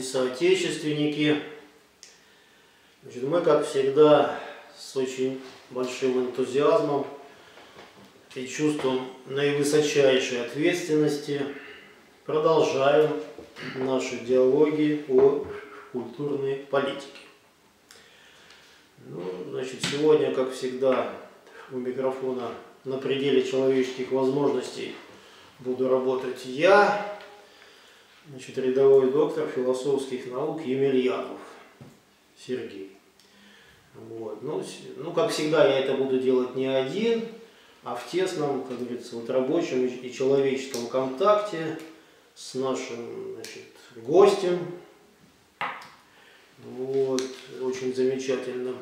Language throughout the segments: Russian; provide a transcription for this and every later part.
И соотечественники. Значит, мы, как всегда, с очень большим энтузиазмом и чувством наивысочайшей ответственности продолжаем наши диалоги о культурной политике. Ну, значит, сегодня, как всегда, у микрофона на пределе человеческих возможностей буду работать я, значит, рядовой доктор философских наук Емельянов Сергей. Вот. Ну, ну, как всегда, я это буду делать не один, а в тесном, как говорится, вот рабочем и человеческом контакте с нашим значит, гостем. Вот, очень замечательно.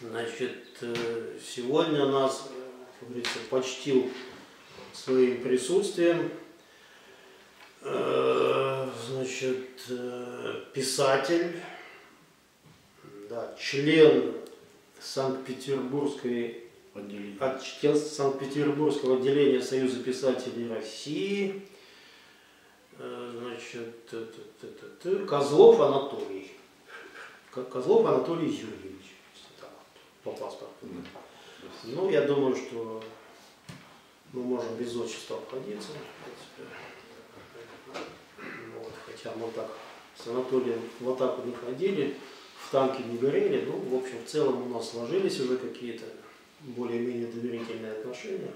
Значит, э, сегодня нас, как говорится, почтил своим присутствием э, значит, э, писатель, да, член Санкт-Петербургской от Санкт-Петербургского отделения Союза писателей России, значит, Козлов Анатолий. Козлов Анатолий Юрьевич по паспорту. Ну, я думаю, что мы можем без отчества обходиться. Вот, хотя мы так с Анатолием в атаку не ходили, в танки не горели. Ну, в общем, в целом у нас сложились уже какие-то более-менее доверительные отношения.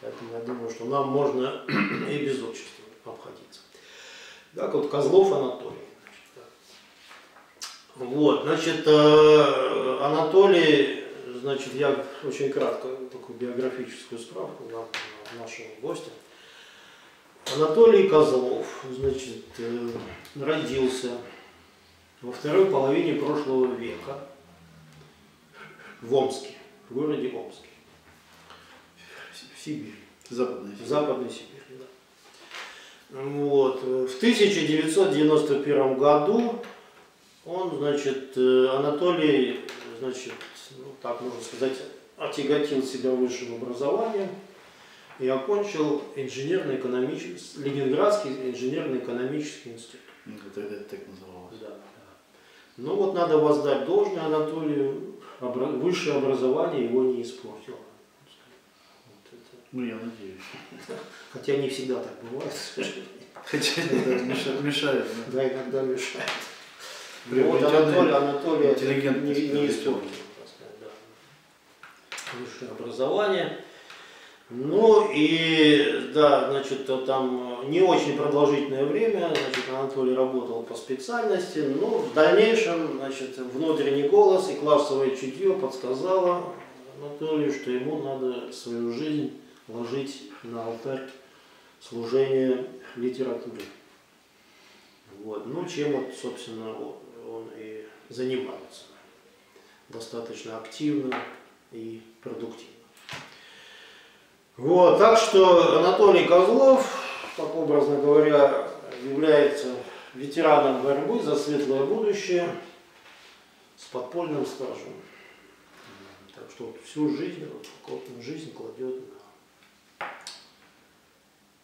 Поэтому я думаю, что нам можно и без отчества обходиться. Так вот, Козлов Анатолий. Вот, значит, э, Анатолий, значит, я очень кратко такую биографическую справку на нашего гостя. Анатолий Козлов, значит, э, родился во второй половине прошлого века в Омске, в городе Омске, в Сибири. Западной Сибири. Западной Сибири, да. Вот. В 1991 году он, значит, э, Анатолий, значит, ну, так можно сказать, отяготил себя высшим образованием и окончил инженерно-экономический, Ленинградский инженерно-экономический институт. Ну, тогда это так называлось. Да. Ну вот надо воздать должное Анатолию, высшее образование его не испортило. Вот это. Ну я надеюсь. Хотя не всегда так бывает. Хотя иногда мешает. Да, иногда мешает. Вот Анатолий, Анатолий интеллигентный не, не испортил, да. Высшее образование. Ну и да, значит, там не очень продолжительное время, значит, Анатолий работал по специальности, но в дальнейшем, значит, внутренний голос и классовое чутье подсказало Анатолию, что ему надо свою жизнь ложить на алтарь служения литературе. Вот. Ну, чем вот, собственно, он и занимается достаточно активно и продуктивно. Вот, так что Анатолий Козлов, так образно говоря, является ветераном борьбы за светлое будущее с подпольным стажем. Так что вот всю жизнь, вот, жизнь кладет на,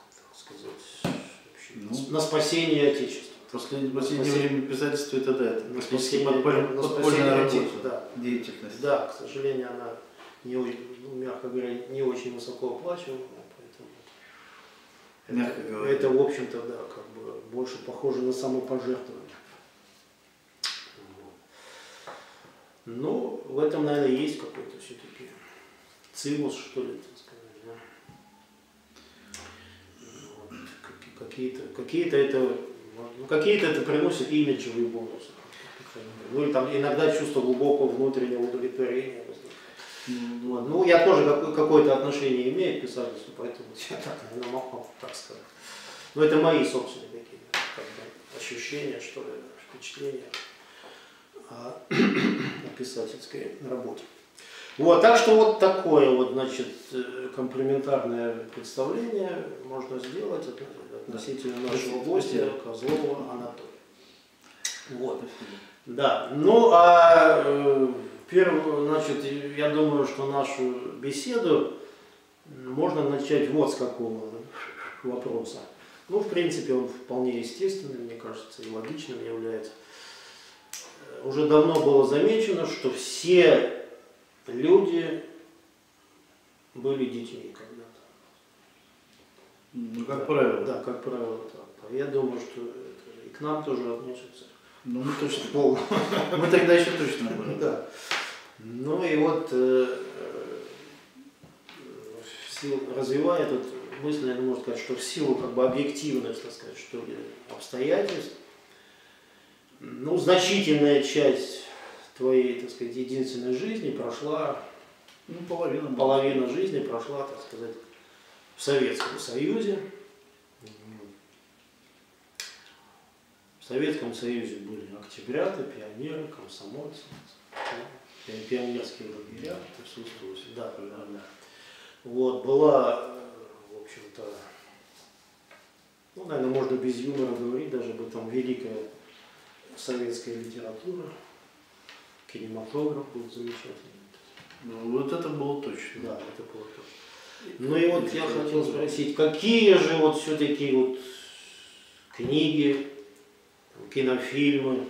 так сказать, ну, на спасение Отечества. После последнее время писательство это да, это практически подпольная, подпольная работа, да. деятельность. Да, к сожалению, она не, ну, мягко говоря, не очень высоко оплачиваемая, поэтому мягко это, говоря. это, в общем-то, да, как бы больше похоже на самопожертвование. Ну, в этом, наверное, есть какой-то все-таки цимус, что ли, так сказать, да. Вот. Какие-то, какие-то это ну, какие-то это приносит имиджевые бонусы. Ну и там иногда чувство глубокого внутреннего удовлетворения Вот. Ну, я тоже какое-то отношение имею к писательству, поэтому я так, наверное, могу так сказать. Но это мои собственные такие как бы, ощущения, что ли, впечатления о, о писательской работе. Вот, так что вот такое вот, значит, э, комплементарное представление можно сделать относительно нашего гостя Козлова Анатолия. Вот. Да. Ну а э, первую, значит, я думаю, что нашу беседу можно начать вот с какого вопроса. Ну, в принципе, он вполне естественный, мне кажется, и логичным является. Уже давно было замечено, что все люди были детьми когда-то. Ну, как правило. Да, как правило, так. Я думаю, что это и к нам тоже относится. Ну, мы точно. Полно. Мы тогда еще точно были. Да. Ну и вот э, э, развивая эту мысль, наверное, можно сказать, что в силу как бы объективных, так сказать, что ли, обстоятельств, ну, значительная часть твоей, так сказать, единственной жизни прошла, Ну, половина. половина жизни прошла, так сказать, в Советском Союзе. В Советском Союзе были октябрята, пионеры, комсомольцы, пи- пионерские лагеря. Присутствовал Да, да, да. Вот, была, э, в общем-то, ну, наверное, можно без юмора говорить, даже об этом великая советская литература, кинематограф был замечательный. Ну, вот это было точно. Да, это было то. Ну и вот я хотел спросить, какие же вот все-таки вот книги, кинофильмы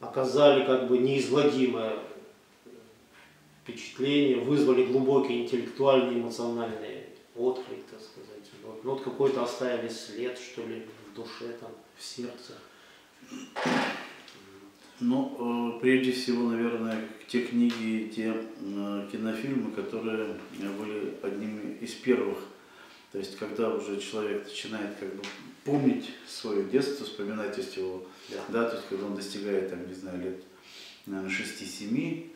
оказали как бы неизгладимое впечатление, вызвали глубокий интеллектуальный, эмоциональный отклик, так сказать. Вот, вот какой-то оставили след, что ли, в душе, там, в сердце. Ну, э, прежде всего, наверное, те книги, те э, кинофильмы, которые были одними из первых. То есть, когда уже человек начинает как бы помнить свое детство, вспоминать то есть его, Да. да, то есть, когда он достигает, там, не знаю, лет, наверное, 6-7,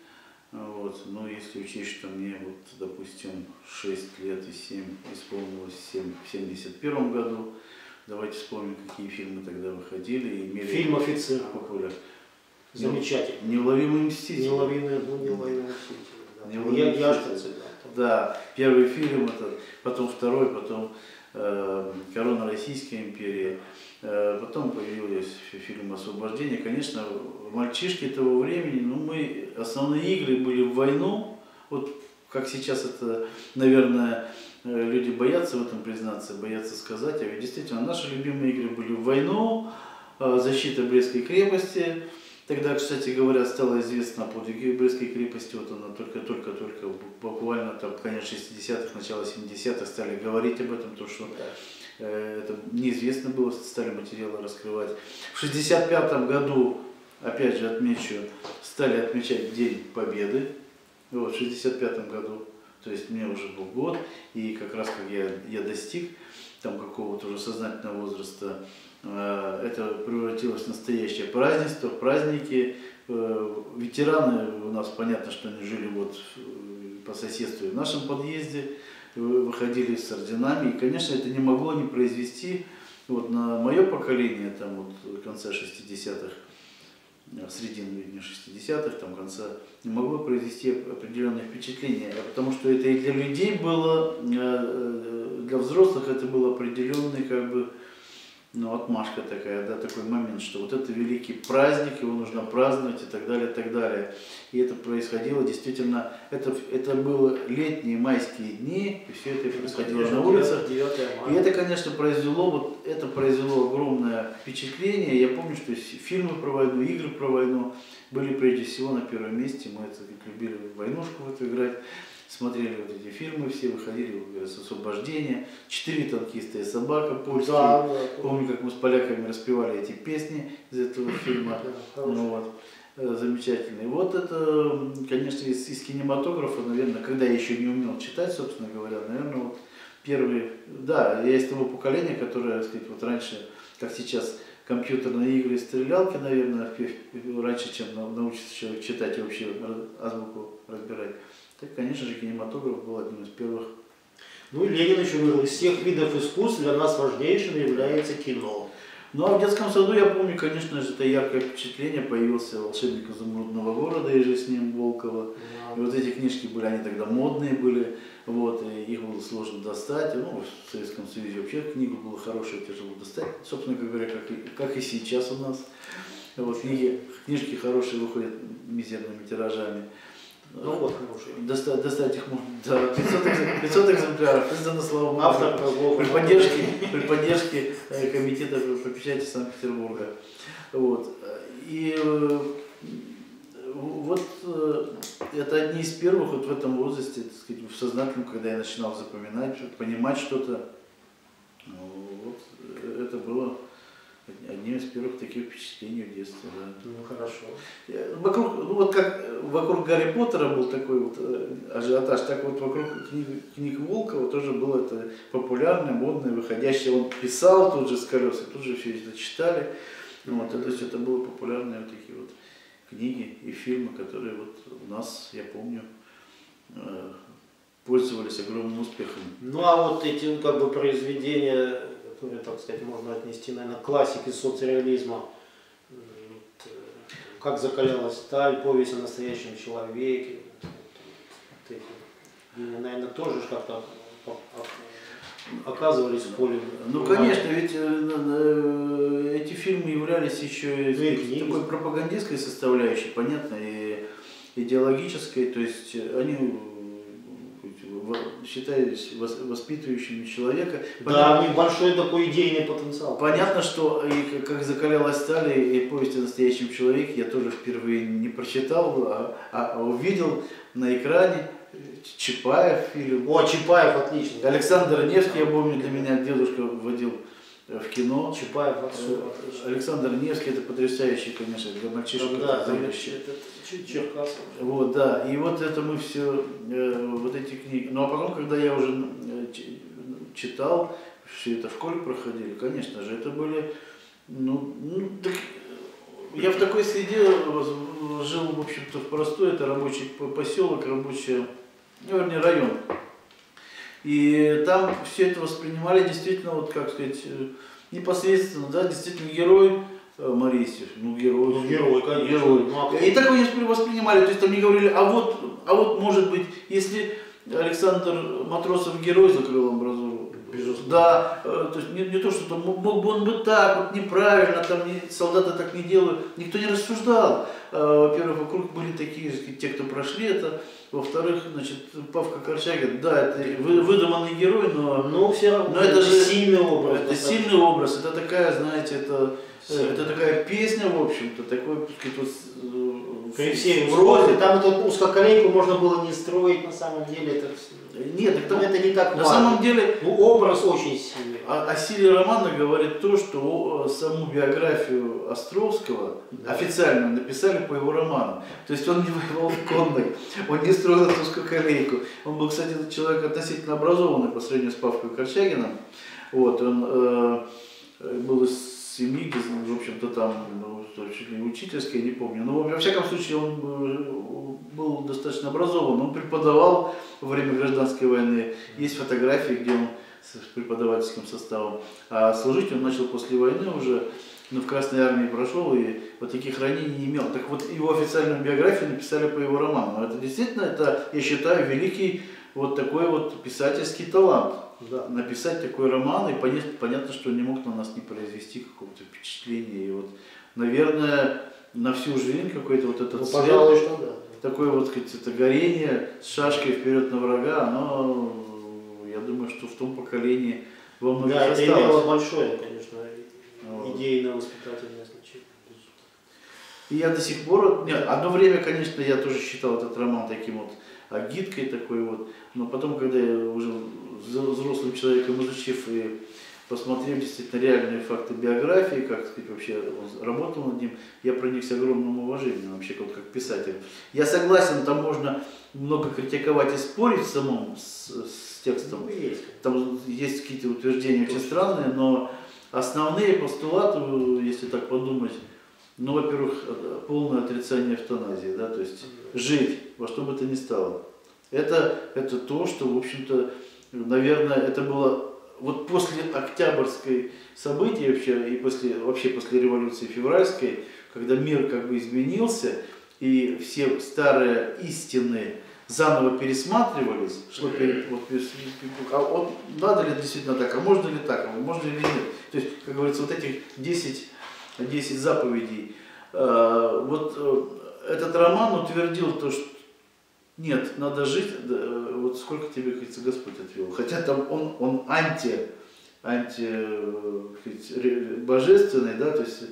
вот, но если учесть, что мне, вот, допустим, 6 лет и 7 исполнилось 7, в 71 году, давайте вспомним, какие фильмы тогда выходили и имели Фильм «Офицер». популярность. Замечательный. Неуловимые мстители. Неуловимые, ну, неуловимые мстители. Да. Неуловимые Я, мстители. да. Да, первый фильм, это, потом второй, потом «Корона Российской империи», э, потом появился фи- фильм «Освобождение». Конечно, мальчишки того времени, ну, мы, основные игры были в войну, вот как сейчас это, наверное, э, люди боятся в этом признаться, боятся сказать, а ведь действительно наши любимые игры были в войну, э, защита Брестской крепости, Тогда, кстати говоря, стало известно о подвиге Брестской крепости. Вот она только-только-только, буквально там, конец 60-х, начало 70-х стали говорить об этом, то что э, это неизвестно было, стали материалы раскрывать. В 65 году, опять же отмечу, стали отмечать День Победы. Вот, в 65 году, то есть мне уже был год, и как раз как я, я достиг там какого-то уже сознательного возраста, это превратилось в настоящее празднество, праздники. Э, Ветераны у нас, понятно, что они жили вот э, по соседству в нашем подъезде, э, выходили с орденами. И, конечно, это не могло не произвести вот на мое поколение, там вот конца 60-х, э, середины вернее, 60-х, там конца, не могло произвести определенное впечатление, потому что это и для людей было, э, э, для взрослых это был определенный как бы ну, отмашка такая, да, такой момент, что вот это великий праздник, его нужно праздновать и так далее, и так далее. И это происходило действительно, это, это было летние майские дни, и все это происходило на улицах. 9 И мая. это, конечно, произвело, вот это произвело огромное впечатление. Я помню, что фильмы про войну, игры про войну были прежде всего на первом месте. Мы это как любили войнушку в эту играть. Смотрели вот эти фильмы, все выходили с освобождения. Четыре танкиста и собака польские. Да, да, Помню, как мы с поляками распевали эти песни из этого фильма. Да. Ну вот, э, замечательный. Вот это, конечно, из, из кинематографа, наверное, когда я еще не умел читать, собственно говоря, наверное, вот первые, да, я из того поколения, которое, так сказать, вот раньше, как сейчас, компьютерные игры и стрелялки, наверное, раньше, чем на- научится человек читать и вообще азбуку разбирать. Так, конечно же, кинематограф был одним из первых. Ну Ленин еще говорил, из всех видов искусств для нас важнейшим является кино. Ну а в детском саду, я помню, конечно же, это яркое впечатление, появился «Волшебник изумрудного города» и же с ним Волкова. И вот эти книжки были, они тогда модные были, вот, и их было сложно достать. Ну, в Советском Союзе вообще книгу было хорошее, тяжело достать. Собственно говоря, как и, как и сейчас у нас. Вот, книги, книжки хорошие выходят мизерными тиражами. Ну вот, хороший. Достать, достать их можно. Да, 500, экземпляров, 500 экземпляров, издано, слава Богу, Автор при поддержке, при поддержке э, комитета по печати Санкт-Петербурга. Вот. И э, вот э, это одни из первых вот в этом возрасте, так сказать, в сознательном, когда я начинал запоминать, понимать что-то. Ну, Вот это было одним из первых таких впечатлений в детстве. Да. Ну хорошо. Э, Вокруг, ну вот как э, вокруг Гарри Поттера был такой вот э, ажиотаж, так вот вокруг книг, книг Волкова тоже было это популярное, модное, выходящее. Он писал тут же с колес, и тут же все это читали. Ну, вот, то есть это было популярные вот такие вот книги и фильмы, которые вот у нас, я помню, пользовались огромным успехом. Ну а вот эти ну, как бы произведения, которые, так сказать, можно отнести, наверное, к классике соцреализма, э, как закалялась сталь, повесть о настоящем человеке, они, наверное, тоже как-то оказывались в поле. Ну, конечно, ведь э, э, эти фильмы являлись еще и такой пропагандистской составляющей, понятно, и идеологической, то есть они считались вос- воспитывающими человека. Да, них большой такой идейный потенциал. Понятно, что и как закалялась стали и повесть о настоящем человеке я тоже впервые не прочитал, а, а увидел на экране э, Чапаев фильм. О, Чапаев отлично. Александр Невский, я помню, для меня дедушка вводил э, в кино. Чапаев отсюда. Э, Александр Невский это потрясающий, конечно, для мальчишек Да, это это Чер- Черкасов. Вот, да, и вот это мы все, вот эти книги. Ну а потом, когда я уже э, читал, все это в школе проходили, конечно же, это были, ну, ну, так, э, я в такой среде жил, в общем-то, в простой, это рабочий по- поселок, рабочий, ну, вернее, район. И там все это воспринимали действительно, вот как сказать, э, непосредственно, да, действительно герой э, Марисев, ну герой. Ну, герой, конечно. Герой. Ну, а? И так они воспринимали, то есть там не говорили, а вот, а вот может быть, если Александр Матросов герой закрыл амбразуру, Безусловно. да, э, то есть не, не то, что там мог, бы он быть так, вот неправильно, там не- солдаты так не делают, никто не рассуждал. Э, Во-первых, вокруг были такие те, кто прошли это, во-вторых, значит, Павка Корчагин, да, это вы- выдуманный герой, но Но все равно Но это же- сильный образ. это достаточно. сильный образ, это такая, знаете, это, э, Сильный. это такая песня, в общем-то, такой, вот, э, При всей роли. Там эту узкоколейку можно было не строить, на самом деле это, Нет, так там это не так на важно. самом деле Ну, образ очень сильный. о, о силе романа говорит то, что саму биографию Островского официально написали по его роману. То есть он не воевал в конной, он не строил эту узкоколейку. Он был, кстати, человек относительно образованный по сравнению с Павкой Корчагиным. Вот, он э, был из семьи, в общем-то, там, ну, чуть ли не учительской, не помню. Но, во всяком случае, он э, был достаточно образован. Он преподавал во время гражданской войны. Есть фотографии, где он с преподавательским составом. А служить он начал после войны уже, но в Красной Армии прошел и вот таких ранений не имел. Так вот, его официальную биографию написали по его роману. Это действительно, это, я считаю, великий вот такой вот писательский талант Да. написать такой роман, и понятно, понятно, что он не мог на нас не произвести какого-то впечатления. И вот, наверное, на всю жизнь какой-то вот этот Ну, след, пожалуй, что да. такое вот сказать, это горение с шашкой вперед на врага, оно, я думаю, что в том поколении во многих Да, это осталось. имело большое, конечно, Вот. идейно-воспитательное значение. И я до сих пор, нет, одно время, конечно, я тоже считал этот роман таким вот агиткой такой вот, но потом, когда я уже взро- взрослым человеком изучив и посмотрев действительно реальные факты биографии, как сказать, вообще он работал над ним, я проникся огромным уважением вообще вот как писатель. Я согласен, там можно много критиковать и спорить в самом с, с текстом, Ну, есть. там есть какие-то утверждения очень странные, но основные постулаты, если так подумать, ну, во-первых, э, полное отрицание эвтаназии, да, то есть жить во что бы то ни стало. Это, это то, что, в общем-то, наверное, это было вот после Октябрьской событий вообще, и после, вообще после революции февральской, когда мир как бы изменился, и все старые истины заново пересматривались, что вот, а вот надо ли действительно так, а можно ли так, а можно или нет. То есть, как говорится, вот этих 10, 10 заповедей. Э, Вот э, этот роман утвердил то, что Нет, надо жить, э, вот сколько тебе, кажется, Господь отвел. Хотя там он, он анти, анти, э, божественный, да, то есть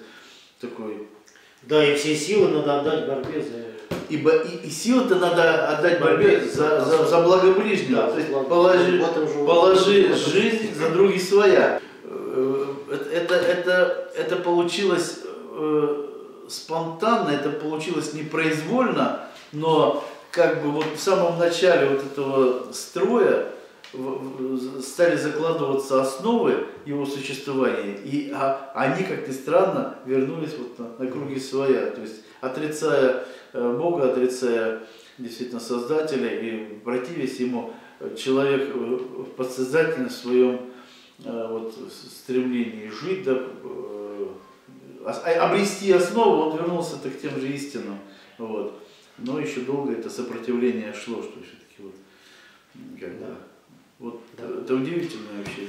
такой. Да, и все силы надо отдать борьбе за... Ибо и, и силы-то надо отдать борьбе, борьбе за, за, за благо ближнего. Да, то есть положи, положи жизнь за други своя. Э, это, это, это получилось спонтанно, это получилось непроизвольно, но как бы вот в самом начале вот этого строя стали закладываться основы его существования, и а, они, как ни странно, вернулись вот на, на круги своя, то есть отрицая э, Бога, отрицая действительно Создателя и противясь ему, человек в подсознательном своем э, вот, стремлении жить, да, э, обрести основу, он вернулся к тем же истинам. Вот. Но еще долго это сопротивление шло, что все-таки вот, как да. вот да. это удивительно вообще.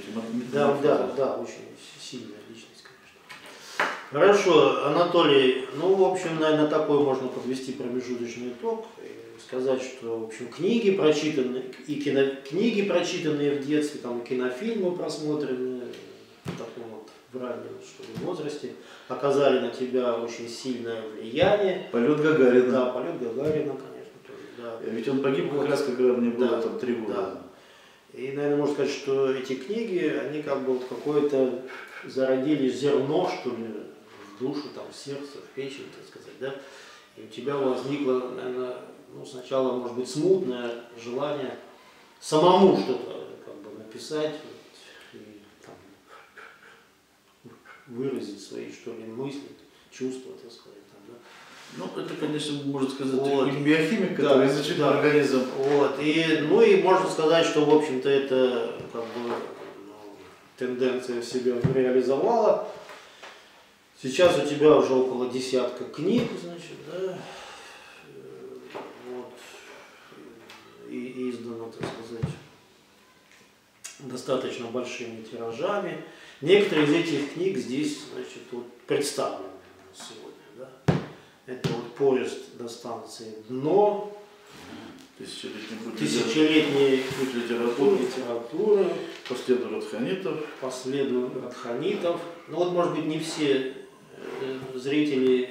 Да, да, да, очень сильная личность, конечно. Хорошо, Анатолий, ну, в общем, наверное, такой можно подвести промежуточный итог и сказать, что, в общем, книги прочитанные, и кино, книги прочитанные в детстве, там, кинофильмы просмотренные в таком вот в раннем что ли, возрасте, оказали на тебя очень сильное влияние. Полет Гагарина. Да, полет Гагарина, конечно, тоже. Да. Ведь он погиб вот. как раз, когда мне было да, там три года. Да. И, наверное, можно сказать, что эти книги, они как бы вот какое-то зародили зерно, что ли, в душу, там, в сердце, в печень, так сказать, да. И у тебя возникло, наверное, ну, сначала, может быть, смутное желание самому что-то как бы написать, выразить свои, что ли, мысли, чувства, так сказать. Там, да. Ну, это, конечно, можно сказать, вот. биохимик, который да, изучит да. организм. Вот. И, ну и можно сказать, что, в общем-то, это как бы ну, тенденция в себе реализовала. Сейчас у тебя уже около десятка книг, значит, да, вот, и издано, так сказать, достаточно большими тиражами. Некоторые из этих книг здесь значит, вот, представлены сегодня. Да? Это вот поезд до станции Дно, Тысячелетний путь, Тысячелетний путь литературы, литературы по следу Радханитов. По следу Радханитов. Ну вот, может быть, не все э, зрители,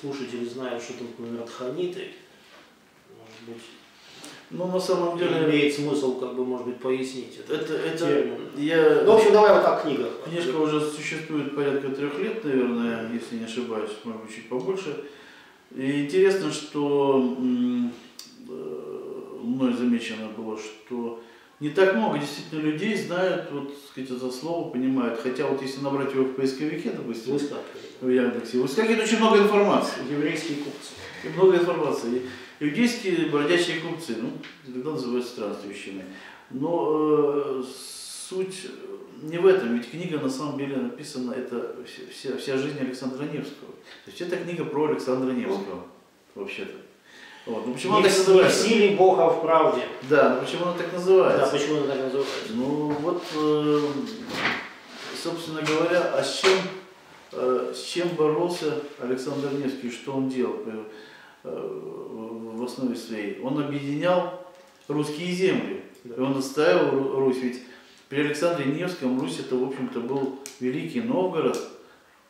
слушатели знают, что такое Радханиты. Может быть, ну, на самом деле... Имеет смысл, как бы, может быть, пояснить это. Это, это я... Ну, в общем, давай вот так книга. Книжка уже существует порядка трех лет, наверное, если не ошибаюсь, может быть, чуть побольше. И интересно, что э, мной замечено было, что не так много действительно людей знают, вот, сказать, это слово, понимают. Хотя вот если набрать его в поисковике, допустим, в Яндексе, выскакивает очень много информации. Еврейские купцы. И много информации. Иудейские бродячие купцы, ну, иногда называют странствующими. Но э, суть не в этом, ведь книга на самом деле написана, это вся, вся жизнь Александра Невского. То есть это книга про Александра Невского, вообще-то. Вот. Ну, почему не, она так называется? Не в силе Бога в правде. Да, но почему она так называется? Да, почему она так называется? Ну вот, э, собственно говоря, а с чем, э, с чем боролся Александр Невский, что он делал? В основе своей, он объединял русские земли. И он отстаивал Русь. Ведь при Александре Невском Русь это, в общем-то, был Великий Новгород.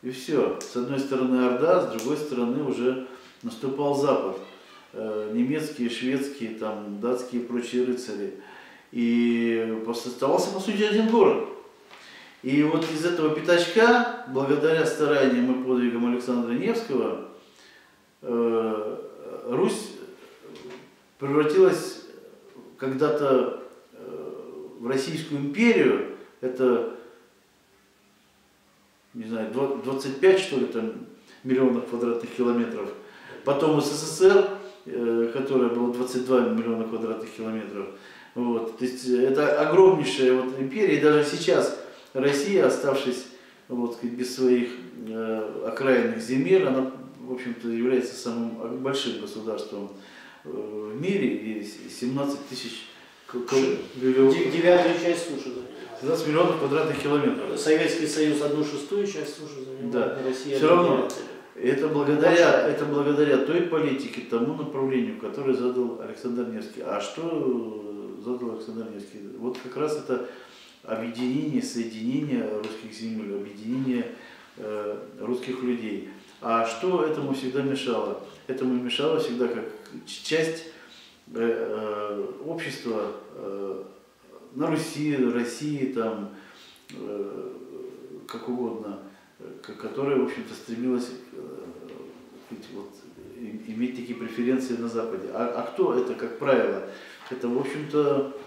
И все. С одной стороны Орда, с другой стороны уже наступал Запад. Э, немецкие, шведские, там, датские и прочие рыцари. И оставался, по сути, один город. И вот из этого пятачка, благодаря стараниям и подвигам Александра Невского, э, Русь превратилась когда-то э, в Российскую империю, это, не знаю, 25, что ли, там, миллионов квадратных километров. Потом СССР, э, которая была 22 миллиона квадратных километров. Вот. То есть это огромнейшая вот империя, и даже сейчас Россия, оставшись вот, без своих э, окраинных земель, она в общем-то, является самым большим государством э, в мире, и 17 тысяч Девятую часть суши занимает. 17 миллионов квадратных километров. Советский Союз одну шестую часть суши занимает, да. Россия Все равно Это благодаря, это благодаря той политике, тому направлению, которое задал Александр Невский. А что задал Александр Невский? Вот как раз это объединение, соединение русских земель, объединение э, русских людей. А что этому всегда мешало? Этому мешало всегда как часть э, э, общества э, на Руси, России, там, э, как угодно, которая, в общем-то, стремилась э, вот, иметь такие преференции на Западе. А, а кто это, как правило? Это, в общем-то,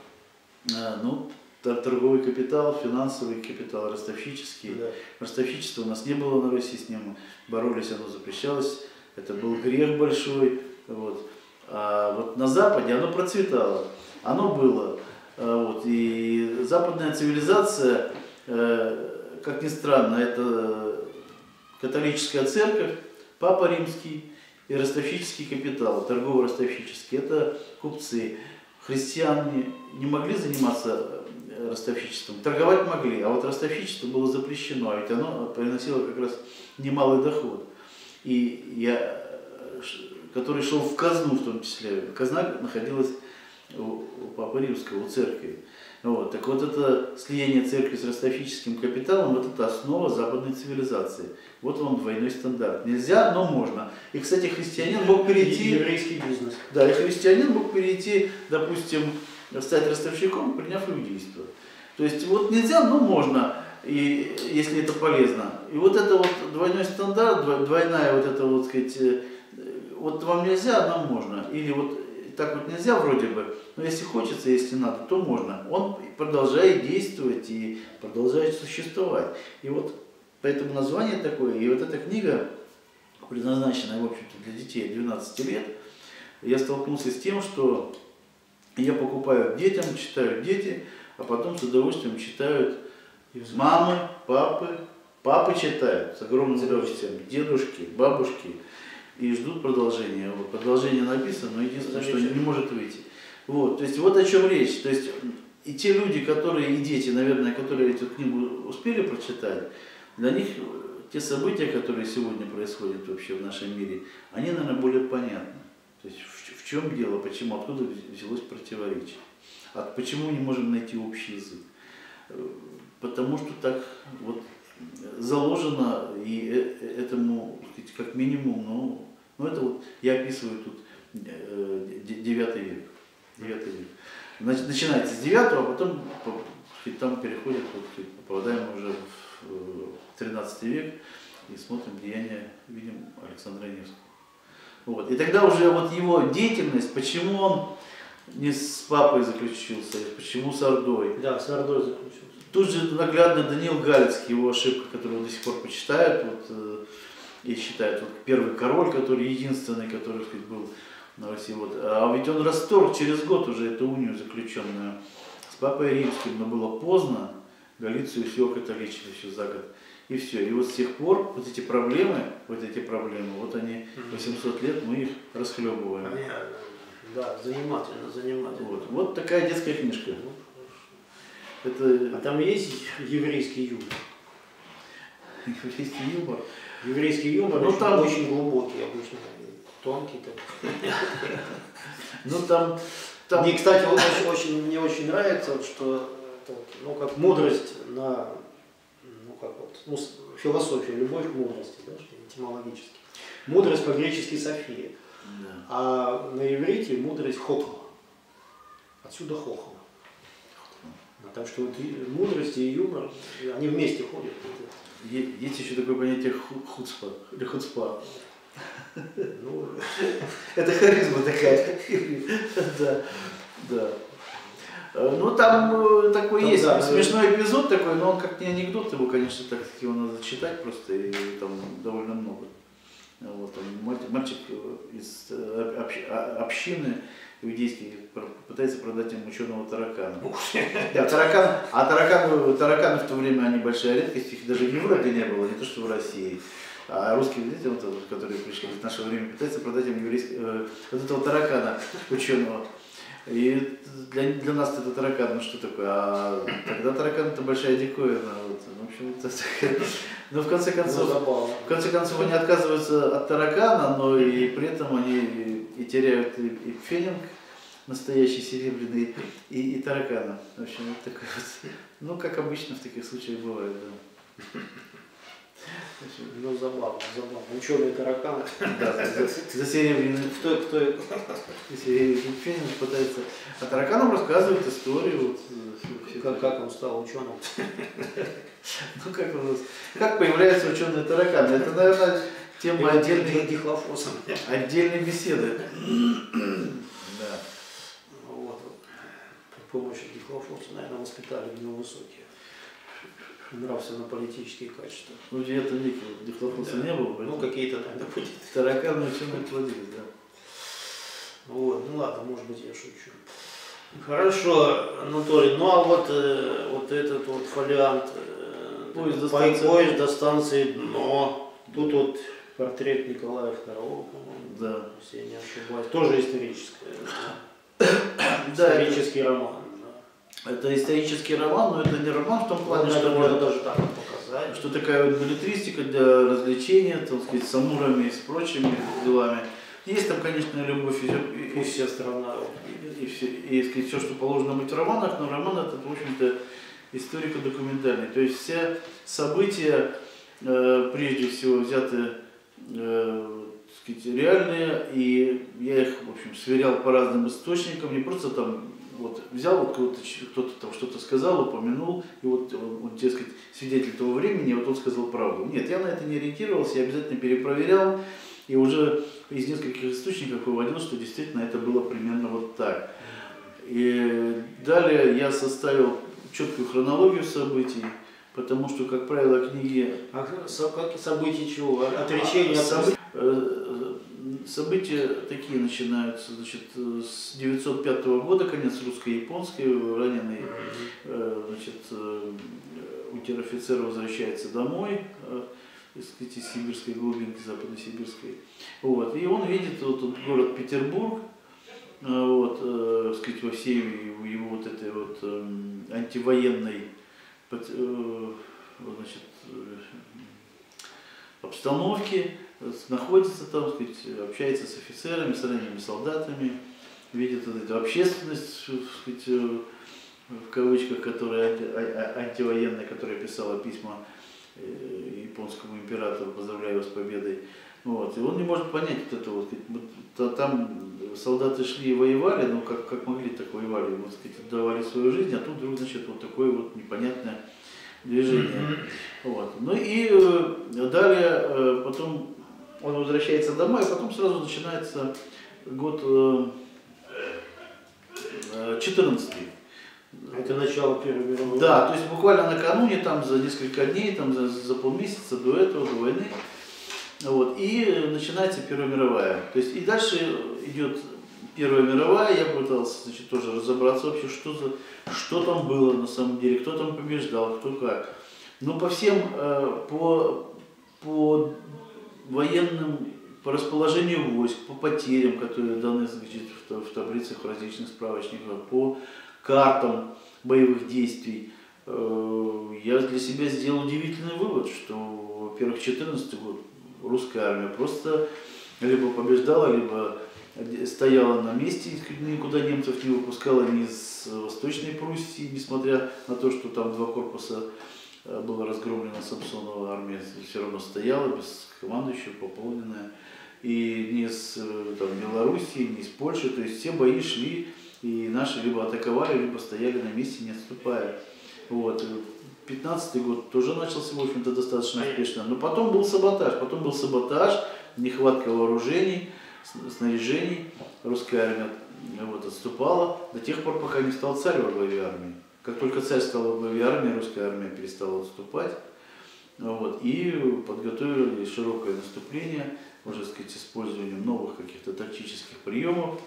э, ну, торговый капитал, финансовый капитал, ростовщический. Да. Ростовщичество у нас не было на Руси, с ним боролись, оно запрещалось. Это был грех большой. Вот. А вот на Западе оно процветало. Оно было. А вот. И западная цивилизация, э, как ни странно, это католическая церковь, Папа Римский и ростовщический капитал, торгово-ростовщический. Это купцы. Христиане не могли заниматься ростовщичеством. Торговать могли, а вот ростовщичество было запрещено, а ведь оно приносило как раз немалый доход. И я, который шел в казну в том числе, казна находилась у, у Папы Римского, у церкви. Вот. Так вот это слияние церкви с ростовщическим капиталом, вот это основа западной цивилизации. Вот вам двойной стандарт. Нельзя, но можно. И, кстати, христианин мог перейти... Еврейский бизнес. Да, и христианин мог перейти, допустим, стать ростовщиком, приняв иудейство. То есть вот нельзя, но можно, и, если это полезно. И вот это вот двойной стандарт, двойная вот это вот, сказать, э, вот вам нельзя, нам можно. Или вот так вот нельзя вроде бы, но если хочется, если надо, то можно. Он продолжает действовать и продолжает существовать. И вот поэтому название такое, и вот эта книга, предназначенная, в общем-то, для детей 12 лет, я столкнулся с тем, что я покупаю детям, читаю дети, а потом с удовольствием читают мамы, папы, папы читают с огромным удовольствием, дедушки, бабушки, и ждут продолжения. Вот, продолжение написано, но единственное, что не может выйти. Вот, то есть вот о чем речь. То есть и те люди, которые, и дети, наверное, которые эту книгу успели прочитать, для них те события, которые сегодня происходят вообще в нашем мире, они, наверное, более понятны. То есть чем дело, почему, откуда взялось противоречие. А почему не можем найти общий язык? Потому что так вот заложено, и э, этому, как минимум, ну, ну это вот я описываю тут э, девятый век. Девятый век. Начинается с девятого, а потом там переходит, вот, попадаем уже в 13 век и смотрим деяния, видим Александра Невского. Вот. И тогда уже вот его деятельность, почему он не с папой заключился, почему с Ордой. Да, с Ордой заключился. Тут же наглядно Даниил Галицкий, его ошибка, которую до сих пор почитают, вот, э, и считают, вот, первый король, который единственный, который сказать, был на Руси. Вот. А ведь он расторг через год уже эту унию заключенную с папой римским, но было поздно, Галицию все католичили еще за год. И все. И вот с тех пор вот эти проблемы, вот эти проблемы, вот они 800 лет мы их расхлебываем. Понятно. Да, занимательно, занимательно. Вот, вот такая детская книжка. Ну, Это... А там есть еврейский юмор? Еврейский юмор? Еврейский юмор ну, там... очень глубокий обычно, тонкий такой. Ну там... там... Мне, кстати, очень, очень, мне очень нравится, вот, что ну, как мудрость на, как вот, ну, философия, любовь к мудрости, да, что этимологически. Мудрость по-гречески София. Да. А на иврите мудрость хохма. Отсюда хохма. Так что вот мудрость и юмор, они вместе ходят. Есть еще такое понятие хуцпа или хуцпа. Ну, это харизма такая. Да, да. Э, ну, там э, такой там, есть да, смешной эпизод такой, но он как не анекдот, его, конечно, так его надо читать просто, и там довольно много. Вот, он, мальчик э, из а, общины иудейский пытается продать им ученого таракана. Да, таракан, а тараканы, тараканы в то время они большая редкость, их даже в Европе не было, не то что в России. А русские дети, вот, которые пришли в наше время, пытаются продать им еврейский, э, вот этого таракана ученого. И для, для нас это таракан, ну что такое? А тогда таракан это большая диковина. Вот. В общем, это, но в конце концов, Ну, в конце концов они отказываются от таракана, но и при этом они и теряют и, и фенинг настоящий серебряный, и, и таракана. В общем, вот такой вот. Ну, как обычно в таких случаях бывает, да. Ну, забавно, забавно. Ученые тараканы. Да, за, за серебряный, Кто, кто это? серебряный фенинг пытается. А тараканам рассказывают историю. Э, Как, как он стал ученым? Ну, как, у нас, как появляются ученые тараканы? Это, наверное, тема отдельной, дихлофосом. отдельной беседы. Да. Вот. При помощи дихлофоса, наверное, воспитали в него высокие нравственно-политические качества. Ну, я-то никакого дихлофоса не было. Ну, поэтому какие-то, наверное, будет. Тараканы ученые плодились, да. Вот, ну ладно, может быть, я шучу. Хорошо, Анатолий, ну а вот, э, вот этот вот фолиант, э, Поезд до станции поезд до станции Дно, тут вот портрет Николая II, по-моему, Да. если я не ошибаюсь, тоже историческое. Да, это, исторический роман. Это исторический роман, но это не роман в том плане, что, это даже так показать. что такая вот билетристика для развлечения, так сказать, с амурами и с прочими делами. Есть там, конечно, любовь и, и- Пусть вся страна. и, все, и сказать, все, что положено быть в романах, но роман этот, в общем-то, историко-документальный. То есть все события, э, прежде всего, взяты э, сказать, реальные, и я их, в общем, сверял по разным источникам, не просто там вот взял, вот кто-то там что-то сказал, упомянул, и вот он, он, дескать, свидетель того времени, вот он сказал правду. Нет, я на это не ориентировался, я обязательно перепроверял, и уже из нескольких источников выводил, что действительно это было примерно вот так. И далее я составил четкую хронологию событий, потому что, как правило, книги А как события чего? Отречение от Собы- э, События такие начинаются значит, э, с 905 года, конец русско-японской, раненый э, значит, э, унтер-офицер возвращается домой э, из, из сибирской глубинки, западно-сибирской. Вот. И он видит вот, этот город Петербург, э, вот, э, сказать, во всей его, его вот этой вот эм, антивоенной пат- э, значит, э, обстановке, э, находится там, сказать, общается с офицерами, с ранними солдатами, видит вот эту общественность, э, сказать, э, в кавычках, которая а- а- антивоенная, которая писала письма э, японскому императору, поздравляя его с победой. Вот. И он не может понять вот это вот, там солдаты шли и воевали, ну как, как могли так воевали, вот, сказать, отдавали свою жизнь, а тут вдруг, значит, вот такое вот непонятное движение. Вот. Ну и э, далее э, потом он возвращается домой, а потом сразу начинается год э, э, 14 Это начало Первой мировой да, то есть буквально накануне, там за несколько дней, там за, за полмесяца до этого, до войны, вот, и начинается Первая мировая. То есть и дальше идет Первая мировая, я пытался значит, тоже разобраться вообще, что, за, что там было на самом деле, кто там побеждал, кто как. Но по всем, э, по, по военным, по расположению войск, по потерям, которые даны значит, в, в таблицах различных справочниках, по картам боевых действий, э, я для себя сделал удивительный вывод, что, во-первых, 14 год русская армия просто либо побеждала, либо стояла на месте, никуда немцев не выпускала ни из Восточной Пруссии, несмотря на то, что там два корпуса э, было разгромлено Самсонова, армия все равно стояла, без командующего, пополненная. И ни из э, там, Белоруссии, ни из Польши, то есть все бои шли, и наши либо атаковали, либо стояли на месте, не отступая. Вот. 15 год тоже начался, в общем-то, достаточно успешно. Но потом был саботаж. Потом был саботаж, нехватка вооружений, с- снаряжений. Русская армия э, вот, отступала до тех пор, пока не стал царь во главе армии. Как только царь стал главе армии, русская армия перестала отступать. Вот, и подготовили широкое наступление, так сказать, использованием новых каких-то тактических приемов.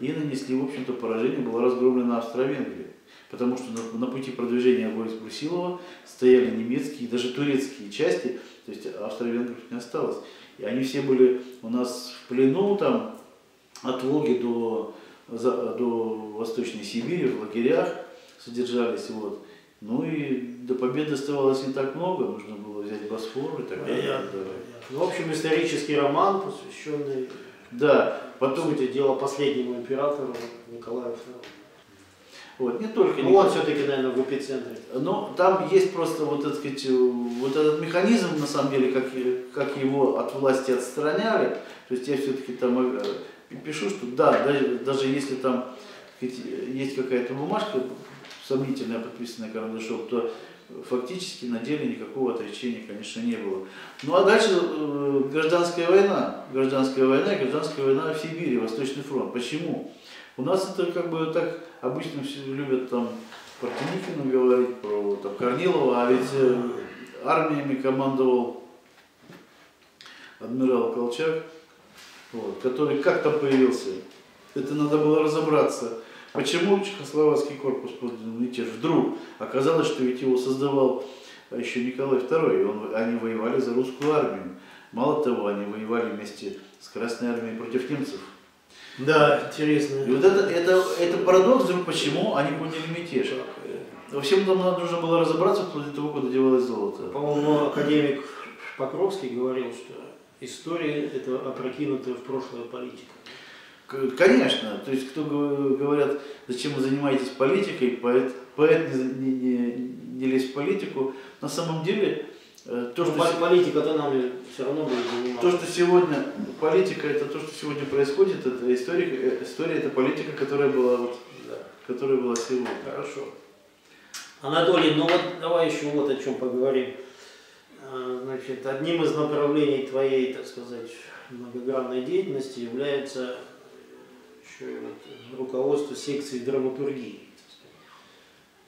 И нанесли, в общем-то, поражение, была разгромлена Австро-Венгрия. Потому что на, на пути продвижения войск Брусилова стояли немецкие, даже турецкие части, то есть австро-венгров не осталось. И они все были у нас в плену, там, от Волги до до Восточной Сибири, в лагерях содержались. Вот. Ну и до победы оставалось не так много, нужно было взять Босфор и так далее. Понятно, понятно. Ну, в общем, исторический роман, посвященный, Да, по потом сути дела, последнему императору Николаю II. вот, не только Ну, он все-таки, наверное, в эпицентре. Но там есть просто вот, так сказать, э, вот этот механизм, на самом деле, как, как его от власти отстраняли. То есть я все-таки там э, пишу, что да, даже, даже если там сказать, есть какая-то бумажка сомнительная, подписанная карандашом, то фактически на деле никакого отречения, конечно, не было. Ну а дальше э, гражданская война. Гражданская война гражданская война в Сибири, Восточный фронт. Почему? У нас это как бы так обычно все любят там про Деникина говорить, про там, Корнилова, а ведь э, армиями командовал адмирал Колчак, вот, который как там появился. Это надо было разобраться. Почему Чехословацкий корпус поднял мятеж? Вдруг оказалось, что ведь его создавал еще Николай II, и он, они воевали за русскую армию. Мало того, они воевали вместе с Красной армией против немцев. Да, интересно. И вот это, это, это парадокс, почему они подняли мятеж. Во всем там надо нужно было разобраться вплоть до того, куда девалось золото. По-моему, академик Покровский говорил, что история – это опрокинутая в прошлое политика. Конечно, то есть кто говорят, зачем вы занимаетесь политикой, поэт, поэт не, не, не, не лезь в политику. На самом деле, э, то, Ну, что, политика-то нами все равно будет заниматься. то, что сегодня политика, это то, что сегодня происходит, это история, э, история это политика, которая была, вот, Да. которая была сегодня. Хорошо. Анатолий, ну вот давай еще вот о чем поговорим. А, Значит, одним из направлений твоей, так сказать, многогранной деятельности является еще и вот руководство секции драматургии сказать,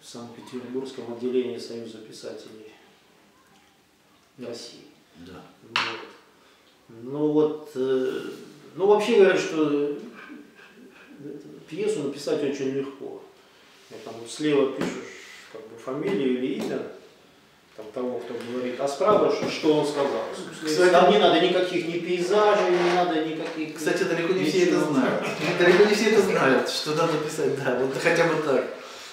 в Санкт-Петербургском отделении Союза писателей России. Да. Вот. Ну вот, э, ну вообще говорят, что э, пьесу написать очень легко. Там вот слева пишешь как бы фамилию или имя там, того, кто говорит, а справа, что, что он сказал. Кстати- там не надо никаких ни пейзажей, не надо никаких... Кстати, далеко не все это знают. Далеко не все это знают, что надо писать, да, вот хотя бы так.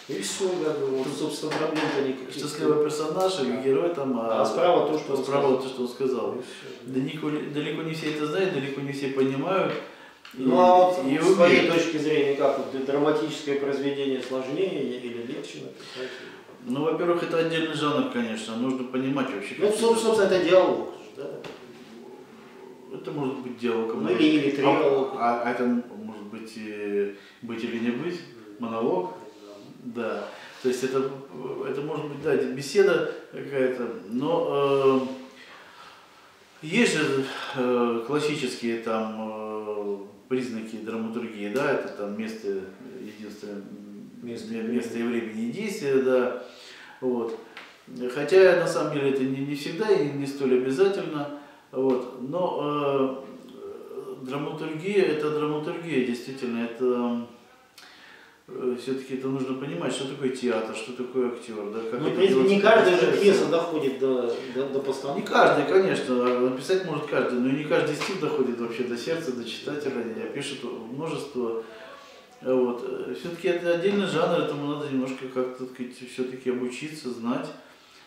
И все, я думаю, вот, собственно, проблем-то никаких. Что слева персонаж или герой там, А справа то, что он справа сказал. то, что он сказал. И. Далеко, далеко не все это знают, далеко не все понимают. И- Ну а вот и с твоей точки зрения, как вот драматическое произведение сложнее или легче написать? Ну, во-первых, это отдельный жанр, конечно. Нужно понимать вообще. Ну, собственно, это диалог, да? Это может быть диалог. Ну или, или триалог. А, а это может быть э, быть или не быть, монолог. Да. То есть это, это может быть, да, беседа какая-то, но э, есть же э, классические там э, признаки драматургии, да, это там место, единственное, Место и место и времени действия, да, вот. Хотя на самом деле это не, не всегда и не столь обязательно, вот, но э, драматургия это драматургия, действительно, это все-таки это нужно понимать, что такое театр, что такое актер, да, как Ну, в принципе, не каждая же пьеса доходит до, до, до постановки. Не каждый, конечно, написать может каждый, но и не каждый стиль доходит вообще до сердца, до читателя, не пишет множество. Вот. Все-таки это отдельный жанр, этому надо немножко как-то все-таки обучиться, знать.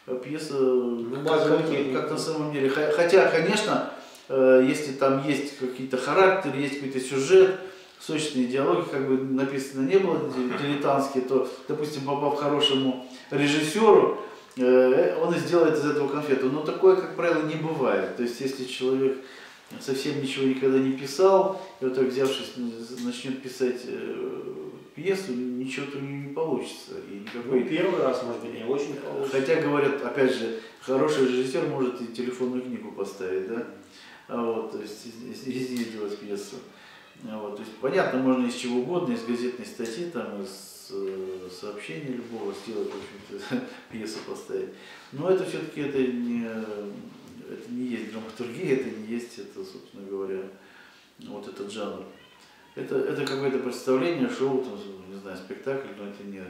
А Пьеса как, базовую как- на самом деле. Хотя, конечно, э, если там есть какие-то характеры, есть какой-то сюжет, сочные диалоги, как бы написано не было ди- дилетантские, то, допустим, попав хорошему режиссеру, э, он и сделает из этого конфету. Но такое, как правило, не бывает. То есть, если человек совсем ничего никогда не писал, и вот так взявшись, начнет писать э, пьесу, ничего-то не получится. И никакой... Ну, первый раз, может быть, не очень получится. Хотя, говорят, опять же, хороший режиссер может и телефонную книгу поставить, да? А вот, то есть из- из- везде сделать пьесу. А Вот, то есть, понятно, можно из чего угодно, из газетной статьи, там, из э, сообщения любого сделать, в общем-то, пьесу поставить. Но это все-таки это не, это не есть драматургия, это не есть, это, собственно говоря, вот этот жанр. Это, это какое-то представление, шоу, там, не знаю, спектакль, но это не,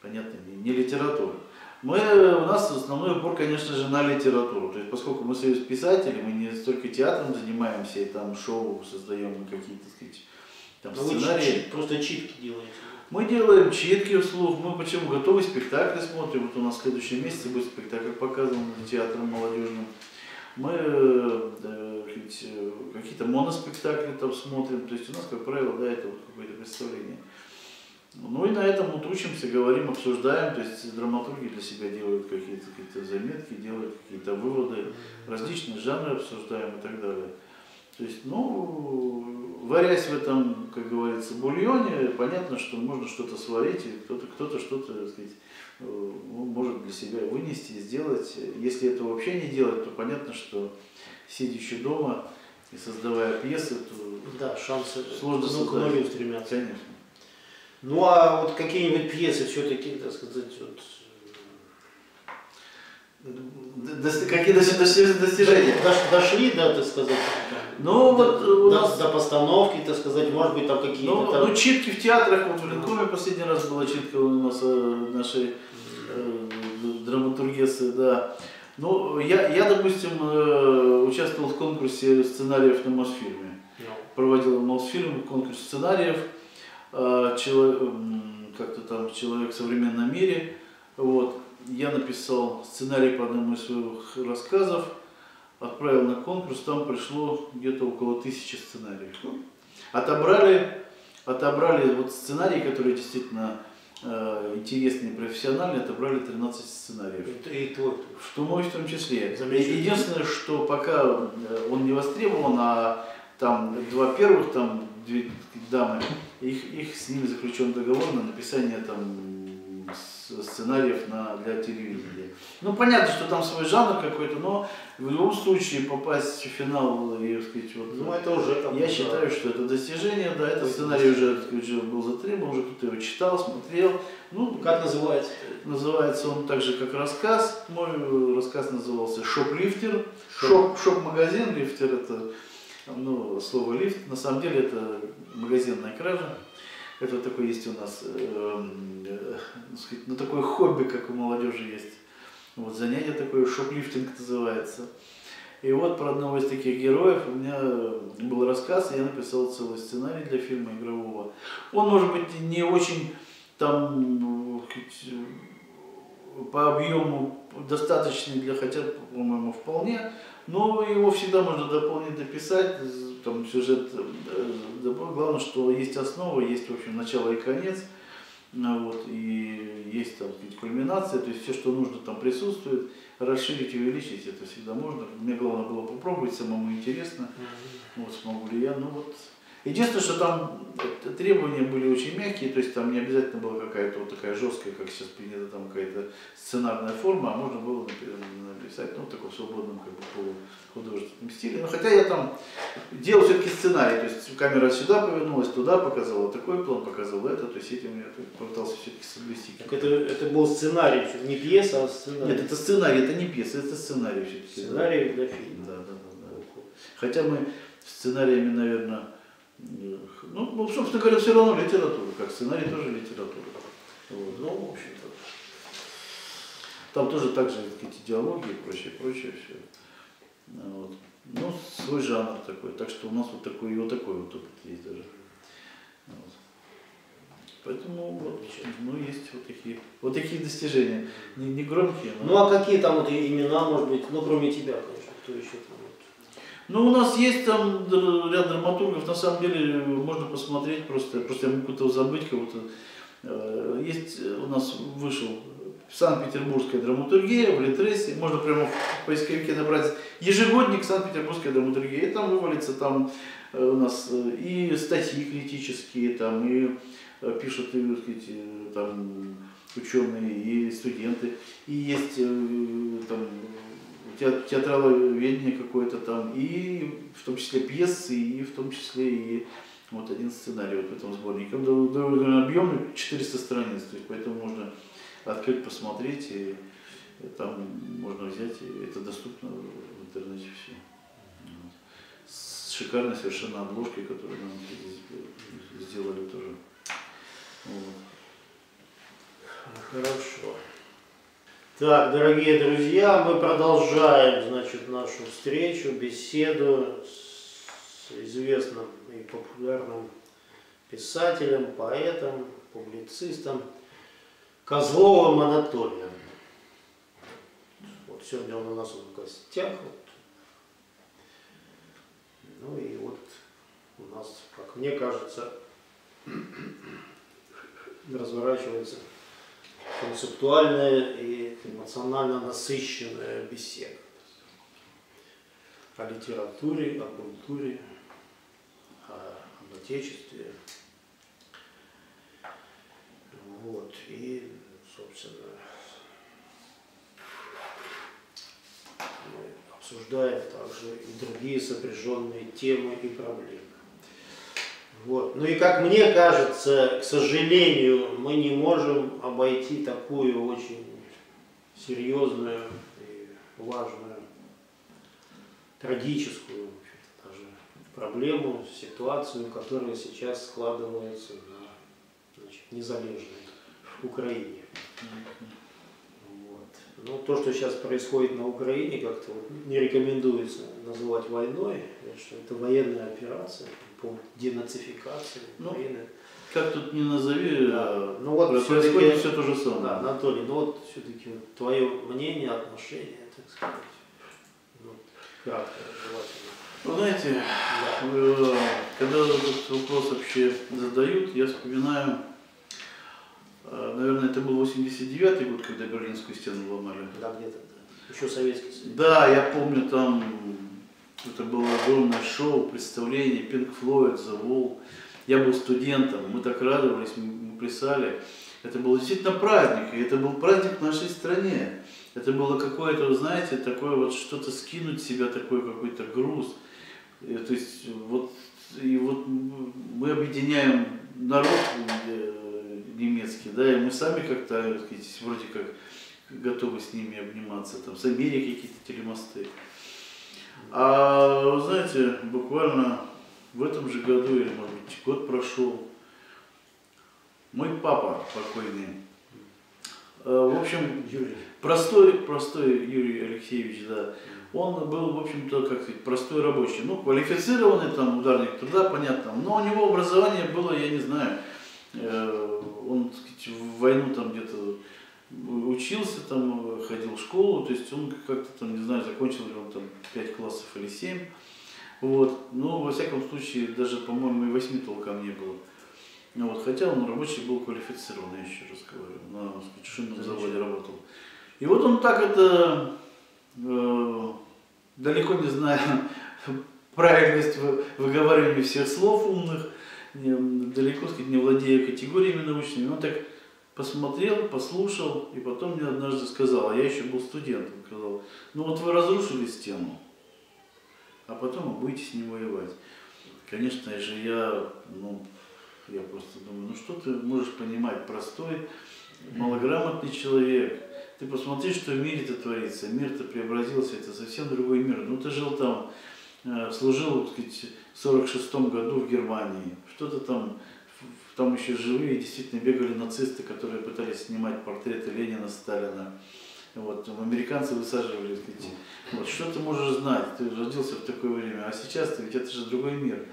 понятно, не, не литература. Мы, у нас основной упор, конечно же, на литературу. То есть, поскольку мы союз писателей, мы не столько театром занимаемся и там шоу создаем и какие-то, так сказать, там Ну, вы сценарии. чит- просто читки делаете. Мы делаем читки вслух, мы почему готовы спектакли смотрим. Вот у нас в следующем месяце будет спектакль показан театром молодежным. Мы э, э, какие-то моноспектакли там смотрим. То есть у нас, как правило, да, это вот какое-то представление. Ну и на этом вот учимся, говорим, обсуждаем, то есть драматурги для себя делают какие-то какие заметки, делают какие-то выводы, различные жанры обсуждаем и так далее. То есть, ну, варясь в этом, как говорится, бульоне, понятно, что можно что-то сварить, и кто-то кто что-то, так сказать, э, может для себя вынести, сделать. Если это вообще не делать, то понятно, что сидящий дома и создавая пьесы, то, Да, шансы Сложно ну, к создать. нулю стремятся. конечно. Ну а вот какие-нибудь пьесы все-таки, так сказать, вот, Дос- Какие дос- дос- достижения? дош- дошли, да, так сказать, Ну, до, вот у до- нас- до постановки, так сказать, может быть, там какие-то Ну, там... ну, читки в театрах, вот в Ленкоме последний раз была читка у нас э, нашей э, драматургесы, да. Ну, я, я, допустим, э, участвовал в конкурсе сценариев на Мосфильме. Ну, Проводил Мосфильм, конкурс сценариев, э, чело- как-то там «Человек в современном мире». Вот. Я написал сценарий по одному из своих рассказов, отправил на конкурс, там пришло где-то около тысячи сценариев. Отобрали, отобрали вот сценарии, которые действительно э, интересные, профессиональные, отобрали 13 сценариев. и, твой. Что мой в том числе. Единственное, что пока э, он не востребован, а там два первых, там две дамы, их, их с ними заключен договор на написание там сценариев на, для телевидения. Ну, понятно, что там свой жанр какой-то, но в любом случае попасть в финал и, сказать, вот, Ну это уже там... я да. считаю, что это достижение, да, Это сценарий уже, уже был затребован, уже кто-то его читал, смотрел. Ну, Как называется? Называется он так же, как рассказ. Мой э, рассказ назывался «Shoplifter». Shop. Shop, shop – магазин, lifter это ну, слово лифт. На самом деле это магазинная кража. Это вот такое есть у нас, э, э, ну, сказать, ну, такое хобби, как у молодежи есть. Вот занятие такое, шоплифтинг называется. И вот про одного из таких героев у меня был рассказ, и я написал целый сценарий для фильма игрового. Он, может быть, не очень там э, сказать, э, по объему достаточный для хотя, по-моему, вполне, но его всегда можно дополнить, дописать, там сюжет, э, главное, что есть основа, есть, в общем, начало и конец, ну, вот, и есть там сказать, кульминация, то есть все, что нужно там присутствует, расширить, увеличить, это всегда можно. Мне главное было попробовать, самому интересно, вот, смогу ли я, ну вот. Единственное, что там требования были очень мягкие, то есть там не обязательно была какая-то вот такая жесткая, как сейчас принято, там какая-то сценарная форма, а можно было напи- написать, ну, в таком свободном, как бы, полухудожественном стиле. Но хотя я там делал все-таки сценарий, то есть камера сюда повернулась, туда показала, такой план показал это, то есть этим я так попытался все-таки соблюсти. Так это, это был сценарий, не пьеса, а сценарий. Нет, это сценарий, это не пьеса, это сценарий все-таки. Сценарий для фильма. Да, да, да, да. Хотя мы сценариями, наверное, ну, ну, собственно говоря, все равно литература, как сценарий тоже литература. Вот. Ну, в общем-то. Там тоже так же, сказать, идеологии и прочее, прочее все. Вот. Ну, свой жанр такой. Так что у нас вот такой и вот такой вот опыт есть даже. Вот. Поэтому вот, ну, есть вот такие, вот такие достижения. Не, не громкие, но... Ну а какие там вот имена, может быть, ну кроме тебя, конечно, кто еще там? Ну, у нас есть там ряд драматургов, на самом деле можно посмотреть просто, просто я могу забыть, кого-то. Э, Есть у нас вышел Санкт-Петербургская драматургия в Литресе, можно прямо в поисковике набрать ежегодник Санкт-Петербургская драматургия, и там вывалится там э, у нас э, и статьи критические, там и пишут и, сказать, там ученые и студенты, и есть там театраловедение какое-то там, и в том числе пьесы, и в том числе и вот один сценарий вот в этом сборнике. Довольно объемный, 400 страниц, то есть поэтому можно открыть, посмотреть, и там можно взять, и это доступно в интернете все. Вот. С шикарной совершенно обложкой, которую нам сделали тоже. Вот. Хорошо. Так, дорогие друзья, мы продолжаем, значит, нашу встречу, беседу с известным и популярным писателем, поэтом, публицистом Козловым Анатолием. Вот сегодня он у нас в гостях. Вот. Ну и вот у нас, как мне кажется, разворачивается концептуальная и эмоционально насыщенная беседа о литературе, о культуре, о, отечестве. Вот. И, собственно, мы обсуждаем также и другие сопряженные темы и проблемы. Вот. Ну и как мне кажется, к сожалению, мы не можем обойти такую очень серьезную и важную, трагическую даже проблему, ситуацию, которая сейчас складывается на значит, незалежной Украине. Вот. Ну, то, что сейчас происходит на Украине, как-то вот не рекомендуется называть войной, что это военная операция по денацификации Ну, Украины. Как тут не назови, Да. а Ну вот происходит всё-таки- все то же самое. Да, Анатолий, ну вот все-таки вот твое мнение, отношение, так сказать, ну, кратко, желательно. Вы знаете, Да. э, когда этот вопрос вообще задают, я вспоминаю, э, наверное, это был 89 год, когда Берлинскую стену ломали. Да, где-то, да. Еще Советский Союз. Да, я помню, там это было огромное шоу, представление, Pink Floyd, The Wall. Я был студентом, мы так радовались, мы плясали. Это был действительно праздник, и это был праздник в нашей стране. Это было какое-то, знаете, такое вот что-то скинуть с себя, такой какой-то груз. И, то есть вот, и вот мы объединяем народ э, немецкий, да, и мы сами как-то, сказать, вроде как готовы с ними обниматься, там, с Америкой какие-то телемосты. А вы знаете, буквально в этом же году, или может быть год прошел, мой папа покойный, э, в общем, Юрий. простой, простой Юрий Алексеевич, да, он был, в общем-то, как сказать, простой рабочий, ну, квалифицированный там ударник труда, понятно, но у него образование было, я не знаю, э, он, так сказать, в войну там где-то учился, там, ходил в школу, то есть он как-то там, не знаю, закончил ли он там 5 классов или 7, вот, но, во всяком случае, даже, по-моему, и 8 толком не было. Ну, вот, хотя он рабочий был квалифицированный, я еще раз говорю, на шинном заводе работал. И вот он так это, э, далеко не зная правильность вы- выговаривания всех слов умных, не- далеко сказать, не владея категориями научными, он так посмотрел, послушал, и потом мне однажды сказал, а я еще был студентом, сказал, ну вот вы разрушили стену, а потом вы будете с ним воевать. Конечно же, я, ну, я просто думаю, ну что ты можешь понимать, простой, малограмотный человек. Ты посмотри, что в мире-то творится. Мир-то преобразился, это совсем другой мир. Ну ты жил там, э, служил, так сказать, в 46 году в Германии. Что-то там, там еще живые действительно бегали нацисты, которые пытались снимать портреты Ленина, Сталина. Вот, американцы высаживали, сказать. Вот, что ты можешь знать? Ты родился в такое время, а сейчас ведь это же другой мир.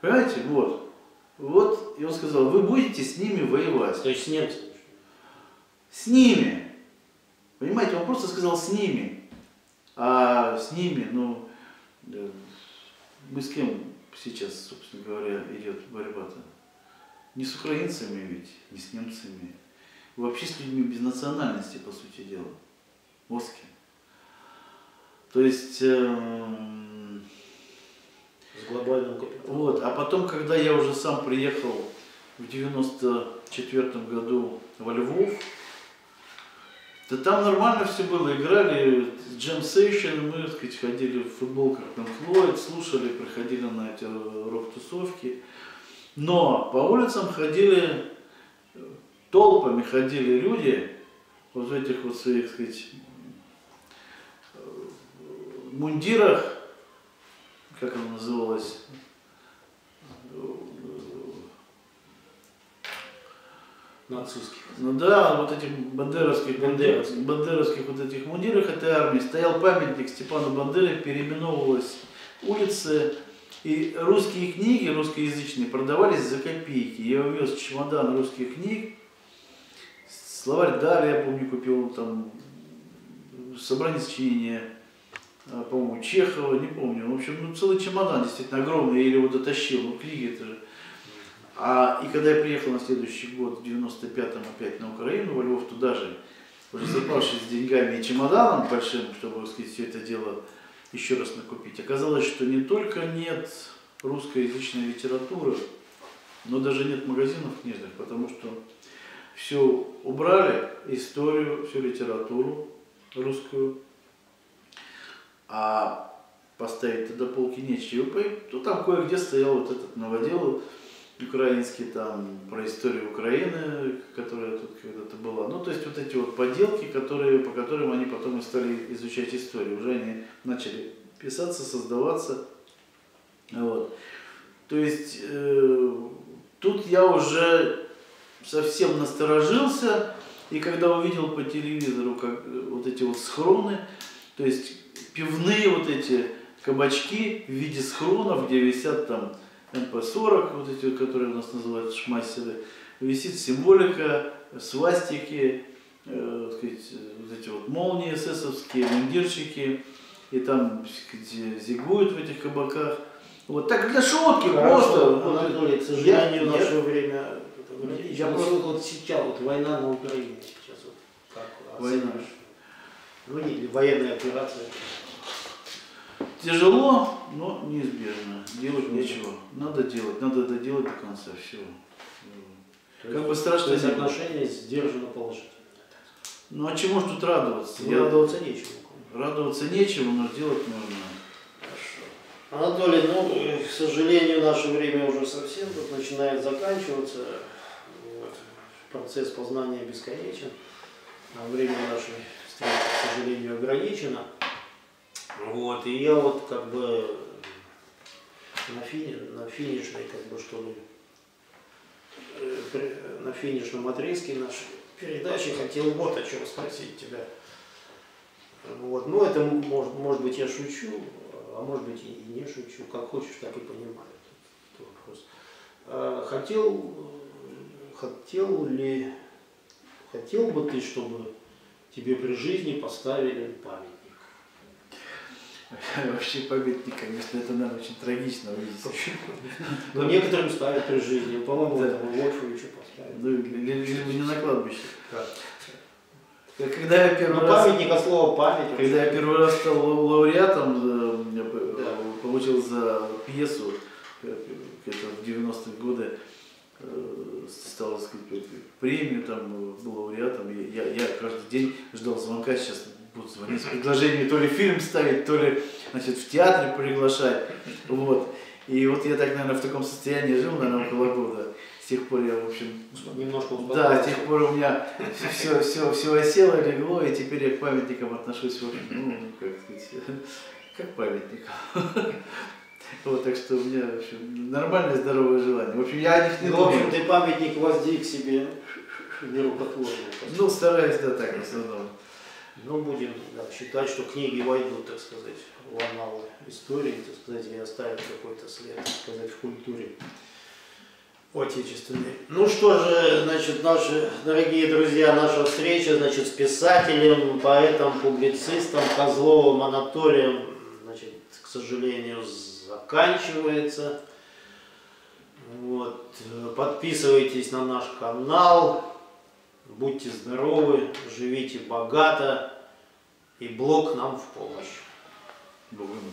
Понимаете, вот. Вот, и он сказал, вы будете с ними воевать. То есть с немцами. С ними. Понимаете, он просто сказал с ними. А с ними, ну, э, мы с кем сейчас, собственно говоря, идет борьба-то? Не с украинцами ведь, не с немцами. Вообще с людьми без национальности, по сути дела. Вот с кем. То есть, эм, С глобальным капиталом. вот, а потом, когда я уже сам приехал в 94 году во Львов, да там нормально все было, играли джем сейшн, мы, так сказать, ходили в футболках Pink Floyd, слушали, приходили на эти рок-тусовки. Но по улицам ходили, толпами ходили люди, вот в этих вот своих, сказать, мундирах, как оно называлось, Нацистских. Ну да, вот этих бандеровских, Бандеровских. бандеровских вот этих мундирах этой армии стоял памятник Степану Бандере, переименовывалась улицы, И русские книги, русскоязычные, продавались за копейки. Я увез чемодан русских книг, словарь Дали, я помню, купил там собрание сочинения, а, по-моему, Чехова, не помню. В общем, ну целый чемодан действительно огромный, я его дотащил. Ну, книги это же. А, и когда я приехал на следующий год, в 95-м опять на Украину, во Львов, туда же, уже запавшись с деньгами и чемоданом большим, чтобы, сказать, все это дело еще раз накупить. Оказалось, что не только нет русскоязычной литературы, но даже нет магазинов книжных, потому что все убрали, историю, всю литературу русскую, а поставить туда полки нечего. То там кое-где стоял вот этот новодел украинский, там про историю Украины, которая тут когда-то была. Ну, то есть вот эти вот поделки, которые, по которым они потом и стали изучать историю. Уже они начали писаться, создаваться. Вот. То есть э, тут я уже совсем насторожился, и когда увидел по телевизору как вот эти вот схроны, то есть пивные вот эти кабачки в виде схронов, где висят там МП-40, вот эти, которые у нас называют шмасселы, висит символика, свастики, э, сказать, вот эти вот молнии эсэсовские, мундирчики, и там сказать, зигуют в этих кабаках. Вот так для шутки Хорошо, просто. Анатолий, к сожалению, Я- в наше я- время Я ну, просто- вот сейчас вот война на Украине сейчас вот как Война. Ну не военная операция. Тяжело, но неизбежно. Делать нечего. Надо делать, надо доделать до конца все. То Как есть- бы страшно То есть не было. отношения сдержанно положительные. Ну а чему ж тут радоваться? Ну, Я- радоваться нечему. Радоваться нечему, но делать нужно. Анатолий, ну, э, к сожалению, наше время уже совсем тут начинает заканчиваться. Вот. Процесс познания бесконечен. А время нашей встречи, к сожалению, ограничено. Вот. И я вот как бы на, фини, на финишной, как бы, что ли, э, на финишном отрезке нашей передачи хотел вот о чем спросить тебя. Вот. Ну, это может, может быть я шучу, а может быть и не шучу. Как хочешь, так и понимаю. этот вопрос. А, Хотел, хотел ли, хотел бы ты, чтобы тебе при жизни поставили памятник? Вообще памятник, конечно, это, наверное, очень трагично увидеть. Но некоторым ставят при жизни. По-моему, Да. этому Вольфовичу поставили. Ну, лишь лишь бы не на кладбище. Да. Когда я первый Ну, раз... памятник от слова память. Когда я первый раз стал ла- лауреатом, э, Да. получил за пьесу, э, это в 90-е годы, э, стал сказать, премию, там, э, был лауреатом. Я, я каждый день ждал звонка, сейчас будут звонить с предложением то ли фильм ставить, то ли значит, в театре приглашать. Вот. И вот я так, наверное, в таком состоянии жил, наверное, около года. С тех пор я, в общем, Немножко да, с тех пор у меня все, все, все осело, легло, и теперь я к памятникам отношусь, в общем, ну, как сказать, как к памятникам. Вот, так что у меня, в общем, нормальное здоровое желание. В общем, я о них не Ну, в общем, думаю. ты памятник воздвиг себе нерукотворный. Ну, стараюсь, да, так, в основном. Ну, будем да, считать, что книги войдут, так сказать, в аналы истории, так сказать, и оставят какой-то след, так сказать, в культуре отечественной. Ну что же, значит, наши дорогие друзья, наша встреча, значит, с писателем, поэтом, публицистом Козловым Анатолием, значит, к сожалению, заканчивается. Вот. Подписывайтесь на наш канал, будьте здоровы, живите богато, и блог нам в помощь. Блог.